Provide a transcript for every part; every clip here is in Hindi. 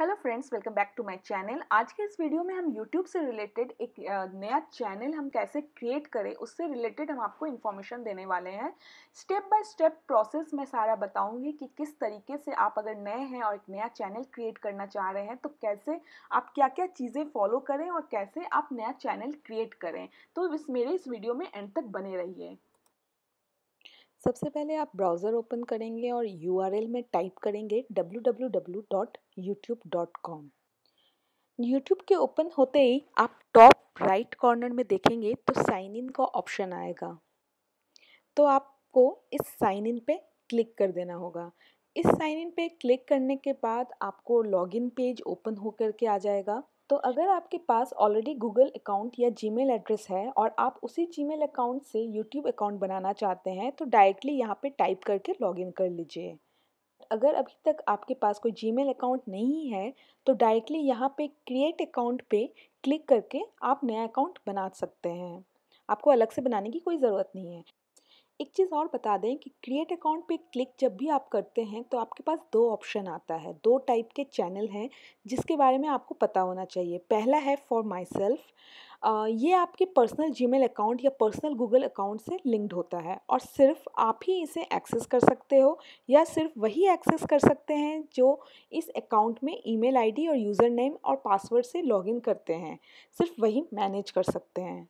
Hello friends welcome back to my channel आज के इस वीडियो में हम यूट्यूब से रिलेटेड एक नया चैनल हम कैसे क्रिएट करें, उससे रिलेटेड हम आपको इन्फॉर्मेशन देने वाले हैं। स्टेप बाय स्टेप प्रोसेस मैं सारा बताऊँगी कि किस तरीके से आप अगर नए हैं और एक नया चैनल क्रिएट करना चाह रहे हैं तो कैसे आप क्या क्या चीज़ें फॉलो करें और कैसे आप नया चैनल क्रिएट करें। तो इस, मेरे इस वीडियो में एंड तक बने रहिए। सबसे पहले आप ब्राउज़र ओपन करेंगे और यूआरएल में टाइप करेंगे www.youtube.com यूट्यूब के ओपन होते ही आप टॉप राइट कॉर्नर में देखेंगे तो साइन इन का ऑप्शन आएगा। तो आपको इस साइन इन पे क्लिक कर देना होगा। इस साइन इन पे क्लिक करने के बाद आपको लॉगिन पेज ओपन होकर के आ जाएगा। तो अगर आपके पास ऑलरेडी गूगल अकाउंट या जीमेल एड्रेस है और आप उसी जीमेल अकाउंट से यूट्यूब अकाउंट बनाना चाहते हैं तो डायरेक्टली यहाँ पे टाइप करके लॉगिन कर लीजिए। अगर अभी तक आपके पास कोई जीमेल अकाउंट नहीं है तो डायरेक्टली यहाँ पे क्रिएट अकाउंट पे क्लिक करके आप नया अकाउंट बना सकते हैं। आपको अलग से बनाने की कोई ज़रूरत नहीं है। एक चीज़ और बता दें कि क्रिएट अकाउंट पे क्लिक जब भी आप करते हैं तो आपके पास दो ऑप्शन आता है। दो टाइप के चैनल हैं, जिसके बारे में आपको पता होना चाहिए। पहला है फॉर माई सेल्फ ये आपके पर्सनल जीमेल अकाउंट या पर्सनल गूगल अकाउंट से लिंक्ड होता है और सिर्फ़ आप ही इसे एक्सेस कर सकते हो या सिर्फ़ वही एक्सेस कर सकते हैं जो इस अकाउंट में ईमेल आईडी और यूज़र नेम और पासवर्ड से लॉगिन करते हैं। सिर्फ़ वही मैनेज कर सकते हैं।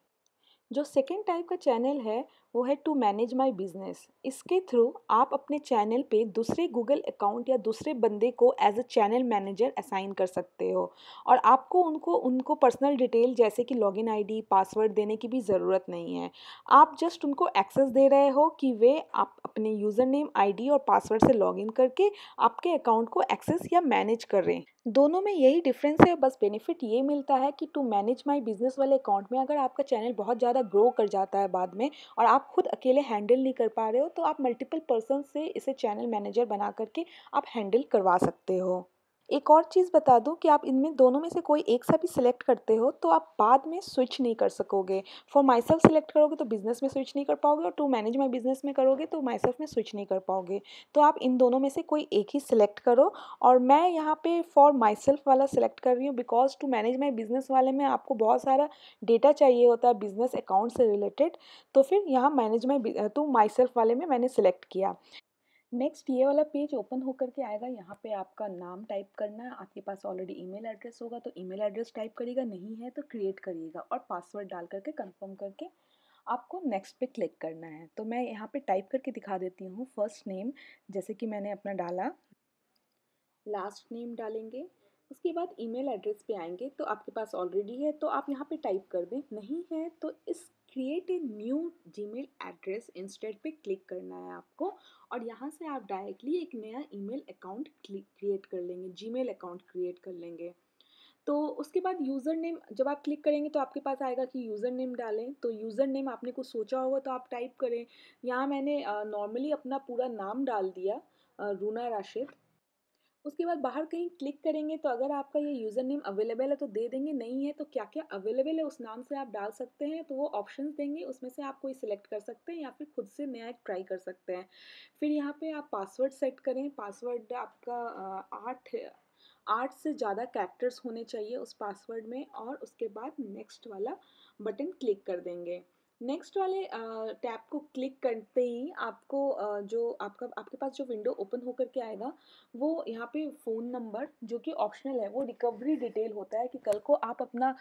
जो सेकेंड टाइप का चैनल है वो है टू मैनेज माई बिज़नेस इसके थ्रू आप अपने चैनल पे दूसरे गूगल अकाउंट या दूसरे बंदे को as a channel manager assign कर सकते हो। और आपको उनको उनको पर्सनल डिटेल जैसे कि लॉगिन आईडी पासवर्ड देने की भी ज़रूरत नहीं है। आप जस्ट उनको एक्सेस दे रहे हो कि वे आप अपने यूज़र नेम आईडी और पासवर्ड से लॉगिन करके आपके अकाउंट को एक्सेस या मैनेज कर रहे हैं। दोनों में यही डिफरेंस है, बस बेनिफिट ये मिलता है कि टू मैनेज माई बिज़नेस वाले अकाउंट में अगर आपका चैनल बहुत ज़्यादा ग्रो कर जाता है बाद में और आप खुद अकेले हैंडल नहीं कर पा रहे हो तो आप मल्टीपल पर्सन से इसे चैनल मैनेजर बना करके आप हैंडल करवा सकते हो। एक और चीज़ बता दूँ कि आप इनमें दोनों में से कोई एक सा भी सिलेक्ट करते हो तो आप बाद में स्विच नहीं कर सकोगे। फॉर माई सेल्फ सिलेक्ट करोगे तो बिज़नेस में स्विच नहीं कर पाओगे और टू मैनेज माई बिज़नेस में करोगे तो माई सेल्फ में स्विच नहीं कर पाओगे। तो आप इन दोनों में से कोई एक ही सिलेक्ट करो और मैं यहाँ पे फॉर माई सेल्फ वाला सिलेक्ट कर रही हूँ because to manage my business वाले में आपको बहुत सारा डेटा चाहिए होता है बिज़नेस अकाउंट से रिलेटेड तो फिर यहाँ manage my to myself वाले में मैंने सिलेक्ट किया। नेक्स्ट ये वाला पेज ओपन होकर के आएगा, यहाँ पे आपका नाम टाइप करना है, आपके पास ऑलरेडी ईमेल एड्रेस होगा तो ईमेल एड्रेस टाइप करिएगा, नहीं है तो क्रिएट करिएगा और पासवर्ड डाल करके कंफर्म करके आपको नेक्स्ट पे क्लिक करना है। तो मैं यहाँ पे टाइप करके दिखा देती हूँ फ़र्स्ट नेम जैसे कि मैंने अपना डाला। लास्ट नेम डालेंगे, उसके बाद ईमेल एड्रेस पे आएँगे तो आपके पास ऑलरेडी है तो आप यहाँ पे टाइप कर दें, नहीं है तो इस create a new Gmail address instead पे क्लिक करना है आपको। और यहाँ से आप डायरेक्टली एक नया ईमेल अकाउंट क्रिएट कर लेंगे जीमेल अकाउंट क्रिएट कर लेंगे। तो उसके बाद यूज़र नेम जब आप क्लिक करेंगे तो आपके पास आएगा कि यूज़र नेम डालें। तो यूज़र नेम आपने कुछ सोचा होगा तो आप टाइप करें। यहाँ मैंने नॉर्मली अपना पूरा नाम डाल दिया रूना राशिद उसके बाद बाहर कहीं क्लिक करेंगे तो अगर आपका ये यूज़र नेम अवेलेबल है तो दे देंगे, नहीं है तो क्या क्या अवेलेबल है उस नाम से आप डाल सकते हैं तो वो ऑप्शन देंगे, उसमें से आप कोई सिलेक्ट कर सकते हैं या फिर खुद से नया ट्राई कर सकते हैं। फिर यहाँ पे आप पासवर्ड सेट करें, पासवर्ड आपका आठ आठ से ज़्यादा कैरेक्टर्स होने चाहिए उस पासवर्ड में और उसके बाद नेक्स्ट वाला बटन क्लिक कर देंगे। नेक्स्ट वाले टैब को क्लिक करते ही आपको जो आपका, आपके पास जो विंडो ओपन होकर के आएगा, वो यहाँ पे फ़ोन नंबर, जो कि ऑप्शनल है, वो रिकवरी डिटेल होता है कि कल को आप अपना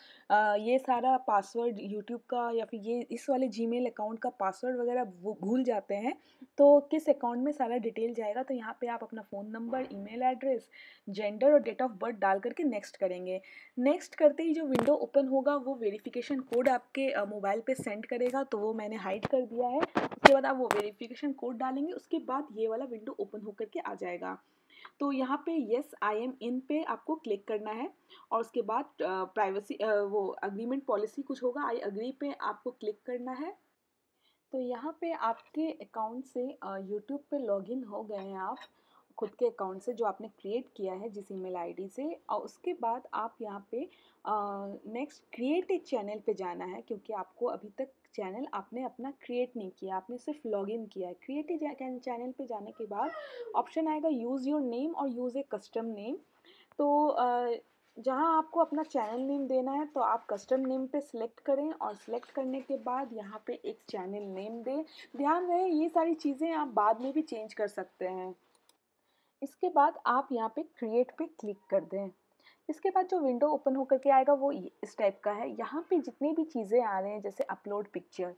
ये सारा पासवर्ड यूट्यूब का या फिर ये, इस वाले जीमेल अकाउंट का पासवर्ड वगैरह भूल जाते हैं तो किस अकाउंट में सारा डिटेल जाएगा तो यहाँ पे आप अपना phone number, email address, gender और डेट ऑफ़ बर्थ डाल करके नेक्स्ट करेंगे। नेक्स्ट करते ही जो विंडो ओपन होगा, वो वेरिफिकेशन कोड आपके मोबाइल पे सेंड करेगा। करेगा तो वो मैंने हाइड कर दिया है। उसके बाद आप वो वेरिफिकेशन कोड डालेंगे, उसके बाद ये वाला विंडो ओपन होकर के आ जाएगा। तो यहाँ पे येस आई एम इन पे आपको क्लिक करना है और उसके बाद प्राइवेसी वो अग्रीमेंट पॉलिसी कुछ होगा। आई अग्री पे आपको क्लिक करना है। तो यहाँ पे आपके अकाउंट से यूट्यूब पे लॉगिन हो गए हैं आप। खुद के अकाउंट से जो आपने क्रिएट किया है जिस ईमेल आईडी से और उसके बाद आप यहाँ पे नेक्स्ट क्रिएट ए चैनल पे जाना है क्योंकि आपको अभी तक चैनल आपने अपना क्रिएट नहीं किया, आपने सिर्फ़ लॉगिन किया है। क्रिएट ए चैनल पे जाने के बाद ऑप्शन आएगा यूज़ योर नेम और यूज़ ए कस्टम नेम। तो जहाँ आपको अपना चैनल नेम देना है तो आप कस्टम नेम पे सिलेक्ट करें और सिलेक्ट करने के बाद यहाँ पे एक चैनल नेम दें। ध्यान रहे, ये सारी चीज़ें आप बाद में भी चेंज कर सकते हैं। इसके बाद आप यहाँ पे क्रिएट पे क्लिक कर दें। इसके बाद जो विंडो ओपन होकर के आएगा वो इस टाइप का है। यहाँ पे जितनी भी चीज़ें आ रहे हैं, जैसे अपलोड पिक्चर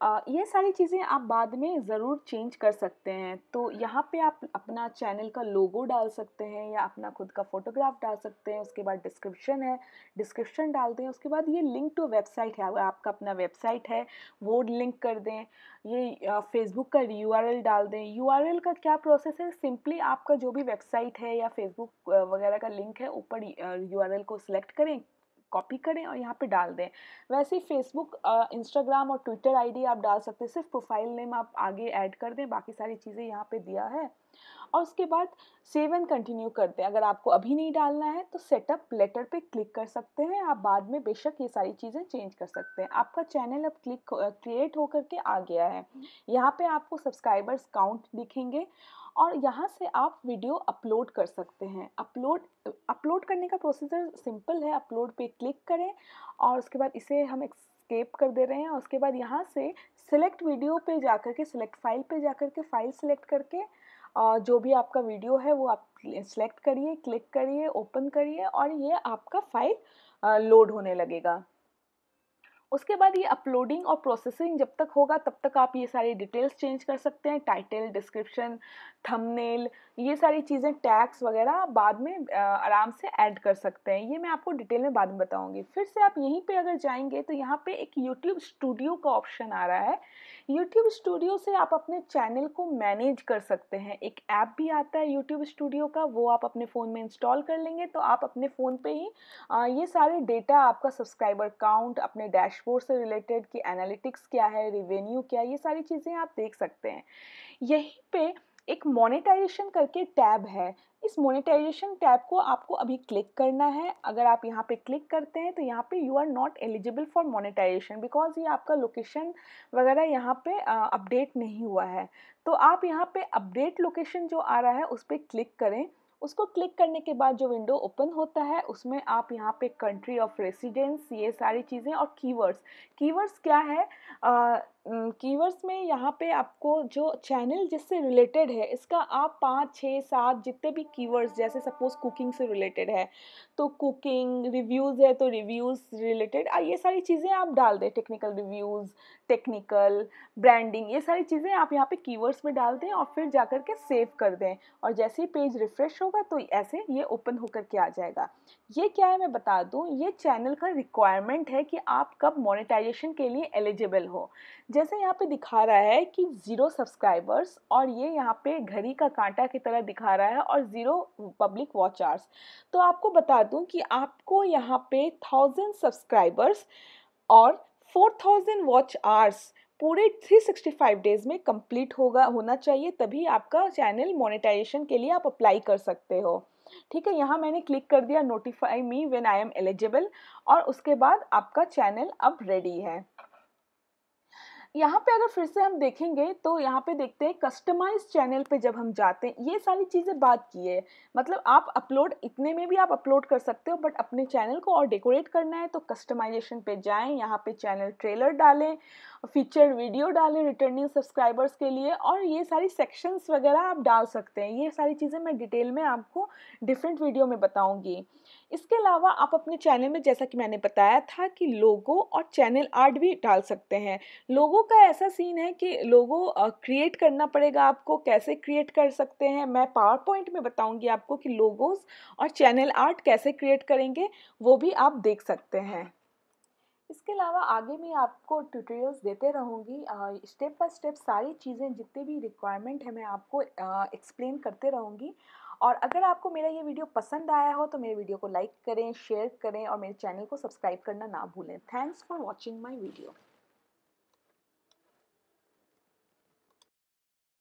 ये सारी चीज़ें आप बाद में ज़रूर चेंज कर सकते हैं। तो यहाँ पे आप अपना चैनल का लोगो डाल सकते हैं या अपना खुद का फ़ोटोग्राफ डाल सकते हैं, उसके बाद डिस्क्रिप्शन है, डिस्क्रिप्शन डाल दें उसके बाद ये लिंक टू वेबसाइट है, अगर आपका अपना वेबसाइट है, वो लिंक कर दें, ये फेसबुक का यू डाल दें। यूआरएल का क्या प्रोसेस है? सिंपली आपका जो भी वेबसाइट है या फेसबुक वगैरह का लिंक है, ऊपर यूआरएल को सिलेक्ट करें कॉपी करें और यहाँ पे डाल दें। वैसे ही फेसबुक इंस्टाग्राम और ट्विटर आईडी आप डाल सकते हैं। सिर्फ़ प्रोफ़ाइल नेम आप आगे ऐड कर दें। बाकी सारी चीज़ें यहाँ पे दिया है। और उसके बाद सेव एंड कंटिन्यू कर दें अगर आपको अभी नहीं डालना है तो सेटअप लेटर पे क्लिक कर सकते हैं। आप बाद में बेशक ये सारी चीज़ें चेंज कर सकते हैं। आपका चैनल अब क्लिक क्रिएट होकर के आ गया है। यहाँ पे आपको सब्सक्राइबर्स काउंट दिखेंगे और यहाँ से आप वीडियो अपलोड कर सकते हैं। अपलोड अपलोड करने का प्रोसीजर सिंपल है। अपलोड पे क्लिक करें और उसके बाद इसे हम स्केप कर दे रहे हैं। और उसके बाद यहाँ से सिलेक्ट वीडियो पे जाकर के सिलेक्ट फ़ाइल पे जाकर के फ़ाइल सिलेक्ट करके जो भी आपका वीडियो है, वो आप सेलेक्ट करिए, क्लिक करिए, ओपन करिए और ये आपका फ़ाइल लोड होने लगेगा। उसके बाद ये अपलोडिंग और प्रोसेसिंग जब तक होगा, तब तक आप ये सारी डिटेल्स चेंज कर सकते हैं टाइटल डिस्क्रिप्शन थंबनेल ये सारी चीज़ें टैक्स वगैरह बाद में आराम से ऐड कर सकते हैं। ये मैं आपको डिटेल में बाद में बताऊँगी। फिर से आप यहीं पे अगर जाएँगे तो यहाँ पे एक यूट्यूब स्टूडियो का ऑप्शन आ रहा है। यूट्यूब स्टूडियो से आप अपने चैनल को मैनेज कर सकते हैं। एक ऐप भी आता है यूट्यूब स्टूडियो का, वो आप अपने फ़ोन में इंस्टॉल कर लेंगे तो आप अपने फ़ोन पर ही ये सारे डेटा आपका सब्सक्राइबर काउंट अपने डैशबोर्ड से रिलेटेड कि एनालिटिक्स क्या है रिवेन्यू क्या है, ये सारी चीज़ें आप देख सकते हैं। यहीं पे एक मोनेटाइजेशन करके टैब है। इस मोनेटाइजेशन टैब को आपको अभी क्लिक करना है। अगर आप यहाँ पे क्लिक करते हैं तो यहाँ पे you are not eligible for monetization because ये आपका लोकेशन वगैरह यहाँ पे अपडेट नहीं हुआ है। तो आप यहाँ पे अपडेट लोकेशन जो आ रहा है, उस पर क्लिक करें। उसको क्लिक करने के बाद जो विंडो ओपन होता है, उसमें आप यहाँ पे कंट्री ऑफ़ रेसिडेंस ये सारी चीज़ें और कीवर्ड्स कीवर्ड्स क्या है? कीवर्ड्स में यहाँ पे आपको जो चैनल जिससे रिलेटेड है, इसका आप पाँच, छः, सात जितने भी कीवर्ड्स जैसे सपोज़ कुकिंग से रिलेटेड है तो कुकिंग रिव्यूज़ है तो रिव्यूज़ रिलेटेड ये सारी चीज़ें आप डाल दें टेक्निकल रिव्यूज़ टेक्निकल ब्रांडिंग ये सारी चीज़ें आप यहाँ पे कीवर्ड्स में डाल दें और फिर जाकर के सेव कर दें, और जैसे ही पेज रिफ़्रेश होगा तो ऐसे ये ओपन होकर के आ जाएगा। ये क्या है मैं बता दूँ, ये चैनल का रिक्वायरमेंट है कि आप कब मोनेटाइजेशन के लिए एलिजिबल हो। जैसे यहाँ पे दिखा रहा है कि ज़ीरो सब्सक्राइबर्स और ये यहाँ पे घड़ी का कांटा की तरह दिखा रहा है और ज़ीरो पब्लिक वॉच तो आपको बता दूँ कि आपको यहाँ पे थाउज़ेंड सब्सक्राइबर्स और फोर थाउज़ेंड वॉच आवर्स पूरे 365 डेज़ में कंप्लीट होगा, होना चाहिए, तभी आपका चैनल मोनेटाइजेशन के लिए आप अप्लाई कर सकते हो। ठीक है, यहाँ मैंने क्लिक कर दिया notify me when I am eligible और उसके बाद आपका चैनल अब रेडी है। यहाँ पे अगर फिर से हम देखेंगे तो यहाँ पे देखते हैं कस्टमाइज चैनल पे जब हम जाते हैं, ये सारी चीज़ें बात की है। मतलब आप अपलोड इतने में भी आप अपलोड कर सकते हो बट अपने चैनल को और डेकोरेट करना है तो कस्टमाइजेशन पे जाएँ, यहाँ पे चैनल ट्रेलर डालें फीचर वीडियो डालें रिटर्निंग सब्सक्राइबर्स के लिए और ये सारी सेक्शंस वगैरह आप डाल सकते हैं। ये सारी चीज़ें मैं डिटेल में आपको डिफरेंट वीडियो में बताऊँगी। इसके अलावा आप अपने चैनल में, जैसा कि मैंने बताया था कि लोगो और चैनल आर्ट भी डाल सकते हैं। लोगो का ऐसा सीन है कि लोगो क्रिएट करना पड़ेगा आपको। कैसे क्रिएट कर सकते हैं? मैं पावर पॉइंट में बताऊँगी आपको कि लोगोस और चैनल आर्ट कैसे क्रिएट करेंगे, वो भी आप देख सकते हैं। इसके अलावा आगे मैं आपको ट्यूटोरियल्स देते रहूँगी। स्टेप बाय स्टेप सारी चीज़ें, जितनी भी रिक्वायरमेंट है, मैं आपको एक्सप्लेन करते रहूँगी। और अगर आपको मेरा ये वीडियो पसंद आया हो तो मेरे वीडियो को लाइक करें शेयर करें और मेरे चैनल को सब्सक्राइब करना ना भूलें। Thanks for watching my video